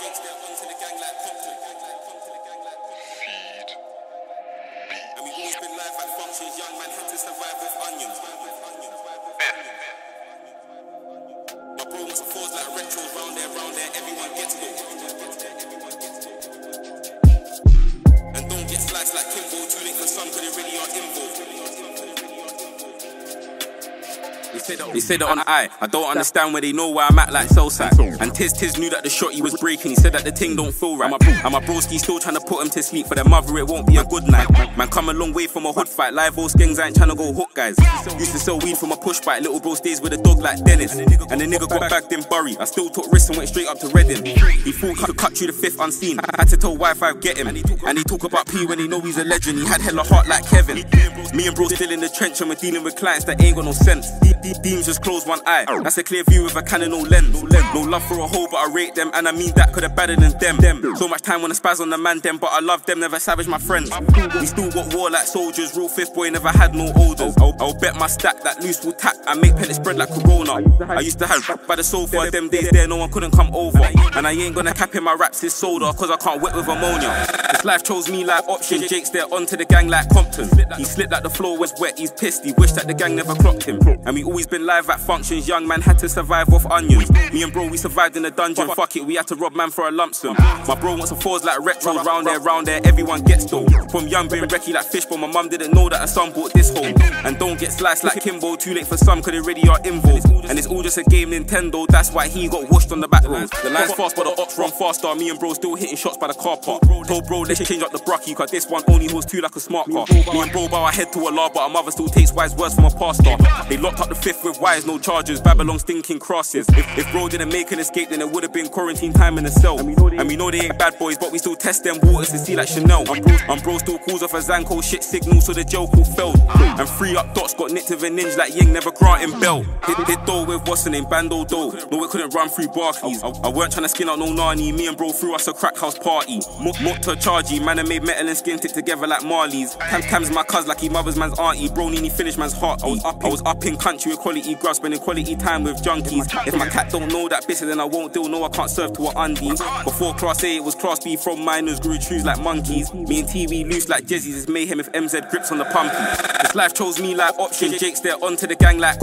Jakes, they're onto the gang like Compton. And we've always been live at functions. Young man had to survive with onions. My bro wants to force like retros round there, round there. Everyone gets go. They say that, they say that on I. I don't understand where they know where I'm at like Southside. And Tiz Tiz knew that the shot he was breaking. He said that the ting don't feel right. And my, and my broski still trying to put him to sleep. For their mother, it won't be a good night. Man, come a long way from a hood fight. Live old skings ain't trying to go hook guys. Used to sell weed from a push bike. Little bro stays with a dog like Dennis. And the nigga got bagged in Bury. I still took risks and went straight up to Reading. He thought he could cut through the fifth unseen. Had to tell Wi-Fi get him. And he talk about P when he know he's a legend. He had hella heart like Kevin. Me and bro still in the trench and we're dealing with clients that ain't got no sense. Beams just close one eye. That's a clear view with a Canon, no lens. No love for a hoe, but I rate them, and I mean that could have better than them. them. So much time when I spaz on the man, them, but I love them, never savage my friends. We still got war like soldiers, real fifth boy, never had no odors. I'll, I'll bet my stack that loose will tap and make pellet spread like Corona. I used to have by the sofa, them days there, no one couldn't come over. And I ain't gonna cap in my raps his soda, cause I can't wet with ammonia. This life chose me like option, Jake's there onto the gang like Compton. He slipped like the floor was wet, he's pissed, he wished that the gang never clocked him. And we always been live at functions, young man had to survive off onions. Me and bro, we survived in the dungeon. Fuck it, we had to rob man for a lump sum. My bro wants to fours like retro. round there, round there, everyone gets though. From young been wrecky like fish, but my mum didn't know that her son bought this home. And don't get sliced like Kimbo, too late for some, cause they really are involved. And it's all just a game Nintendo, that's why he got washed on the back roads. The line's fast, but the ops run faster. Me and bro still hitting shots by the car park. Told bro, let's change up the brucky, cause this one only holds two like a smart car. Me and bro bow our head to a law, but our mother still takes wise words from a pastor. They locked up the fifth with wise, no charges. Babylon stinking crosses. If, if bro didn't make an escape, then it would have been quarantine time in the cell. And we know they ain't bad boys, but we still test them waters to see like Chanel. And bro, and bro still calls off a Zanko shit signal, so the jail call failed. And free up dots got nicked with a ninja like Ying, never granting bell. Hit, hit door with what's the name, Bando Do. No, it couldn't run through Barclays. I, I weren't trying to skin out no Nani. Me and bro threw us a crack house party. Mock mock to chargy, man, I made metal and skin tick together like Marley's. Cam Cam's my cuz like he mother's man's auntie. Bro, Nini finished man's heart. I was up, I was up in country quality grub, spending quality time with junkies. If my cat don't know that business, then I won't deal. No, I can't serve to an undie. Before class A, it was class B from minors, grew trees like monkeys. Me and TV loose like Jezzy's. It's mayhem if MZ grips on the pumpy. This life chose me like option. Jake's there onto the gang like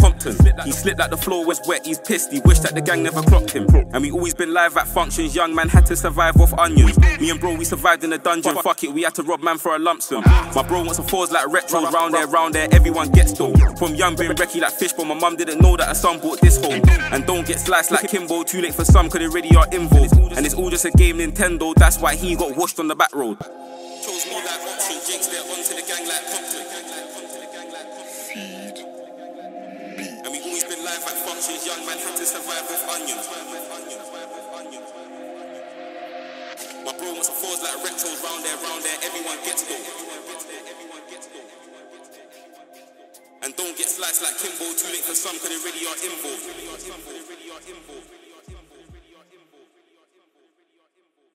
He slipped like the floor was wet. He's pissed. He wished that the gang never clocked him. And we always been live at functions. Young man had to survive off onions. Me and bro, we survived in the dungeon. Fuck it, we had to rob man for a lump sum. My bro wants to fours like retro, Round there, round there, everyone gets though. From young been wrecky like fish, but my mum didn't know that her son bought this home. And don't get sliced like Kimbo. Too late for some, cause they really are involved. And it's all just a game Nintendo. That's why he got washed on the back road. Chose like there onto the gang like Compton. Live at functions. Young man had to survive with onions. My bro wants to fours like retros round there, round there. Everyone gets go. And don't get sliced like Kimbo. Too late for some, cause they really are involved.